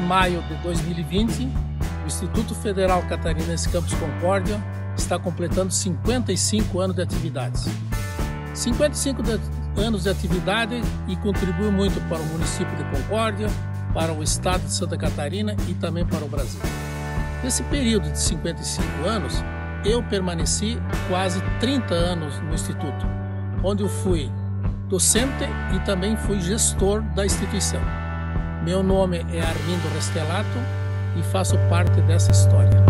maio de 2020, o Instituto Federal Catarinense Campus Concórdia está completando 55 anos de atividades. 55 de anos de atividade e contribui muito para o município de Concórdia, para o estado de Santa Catarina e também para o Brasil. Nesse período de 55 anos, eu permaneci quase 30 anos no Instituto, onde eu fui docente e também fui gestor da instituição. Meu nome é Armindo Restelato e faço parte dessa história.